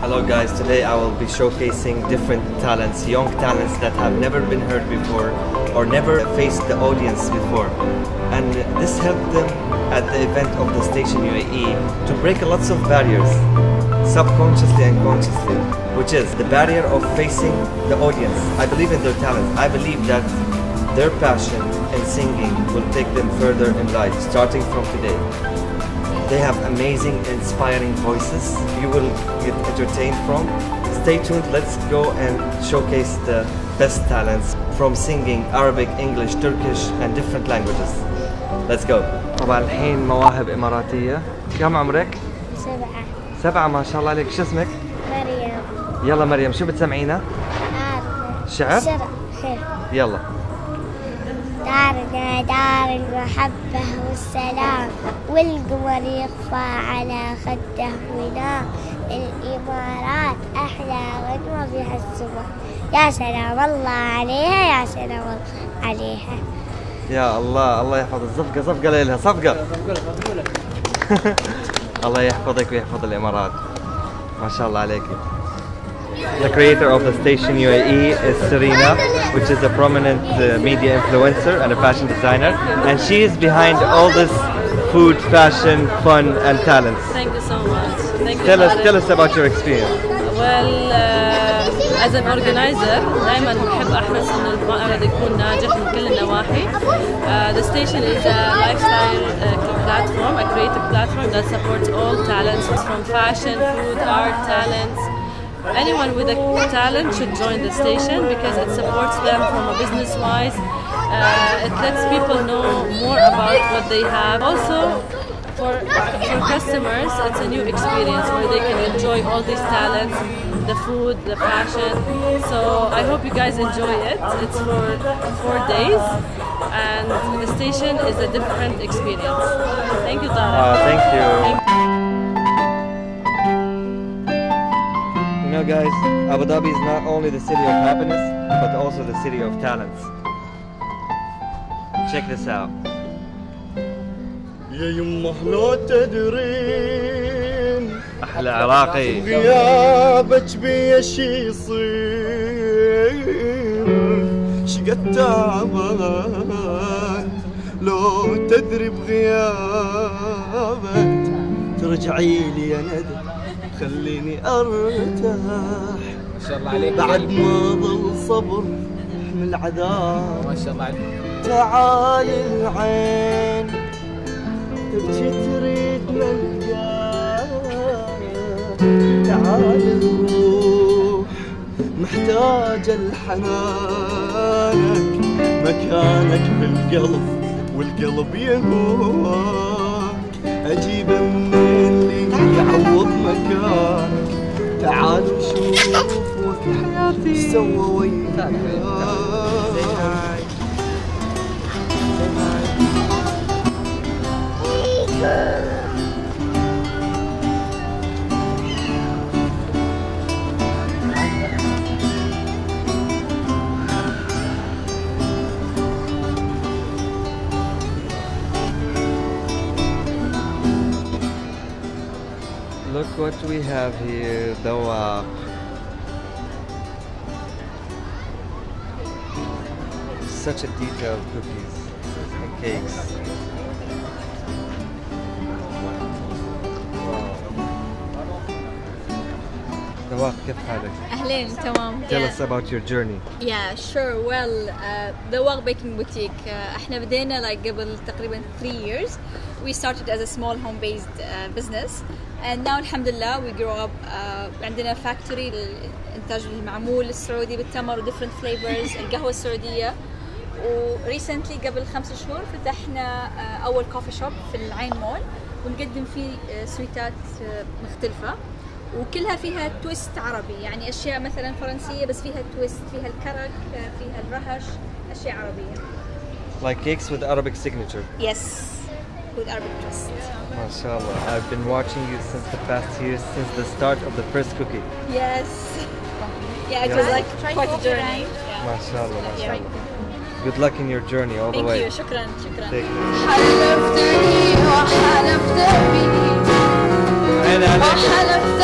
Hello guys, today I will be showcasing different talents, young talents that have never been heard before or never faced the audience before. And this helped them at the event of the station UAE to break lots of barriers, subconsciously and consciously, which is the barrier of facing the audience. I believe in their talent. I believe that their passion in singing will take them further in life, starting from today. They have amazing, inspiring voices you will get entertained from. Stay tuned, let's go and showcase the best talents from singing Arabic, English, Turkish, and different languages. Let's go. طبعا الحين مواهب إماراتية. كم عمرك؟ سبعة سبعة ما شاء الله عليك، شو اسمك؟ مريم يلا مريم شو بتسمعينا؟ عارفة شعر؟ شرع خير يلا. دارنا دار المحبة والسلام والقمر يخفى على خده وينام. الإمارات أحلى غنوة بها السماء. يا سلام الله عليها يا سلام الله عليها. يا الله الله يحفظ الصفقة صفقة ليلها صفقة الله يحفظك ويحفظ الإمارات. ما شاء الله عليك. The creator of the station UAE is Serena, which is a prominent uh, media influencer and a fashion designer, and she is behind all this food, fashion, fun, and talents. Thank you so much. Thank you. Tell us, Tarek. tell us about your experience. Well, uh, as an organizer دائما بحب احرص انه المعرض يكون ناجح من كل النواحي. Uh, the station is a lifestyle uh, platform, a creative platform that supports all talents from fashion, food, art, talents. Anyone with a talent should join the station because it supports them from a business wise. Uh, it lets people know more about what they have. Also, for, for customers, it's a new experience where they can enjoy all these talents, the food, the fashion. So I hope you guys enjoy it. It's for four days, and the station is a different experience. Thank you, Tara. Uh, thank you. Guys, Abu Dhabi is not only the city of happiness, but also the city of talents. Check this out. يا يمه لو تدرين أحلى عراقي. غيابك بيا شي يصير شقد تعبان لو تدري بغيابك ترجعي لي يا ندى خليني أرتاح. ما شاء الله عليك بعد ما ظل صبر من العذاب. ما شاء الله عليك. تعال العين تبكي تريد نلقاك تعال الروح محتاجة لحنانك مكانك بالقلب والقلب يهواك أجيب منين يعوض مكانك تعال وشوف وقت حياتي سوى وياك Look what we have here, dawaq. Uh, such a detailed cookies and cakes. دواق كيف حالك? اهلين تمام Tell us about your journey. yeah sure well uh, the Wag Baking Boutique uh, إحنا بدينا like قبل تقريبا 3 years we started as a small home based uh, business and now الحمد لله we grow up uh, عندنا factory للإنتاج المعمول السعودي بالتمر و different flavors القهوة السعودية و recently قبل خمس شهور فتحنا uh, أول coffee shop في العين مول ونقدم فيه uh, sweetات uh, مختلفة وكلها فيها twist عربي يعني اشياء مثلا فرنسيه بس فيها twist فيها الكرك فيها الرهش اشياء عربيه Like cakes with Arabic signature. yes with Arabic twist MashaAllah. I've been watching you since the past years, since the start of the first cookie. yes yeah it Yeah. was like quite a journey yeah. MashaAllah, MashaAllah. Good luck in your journey all the thank way. you شكرا شكرا Take care. وحلفت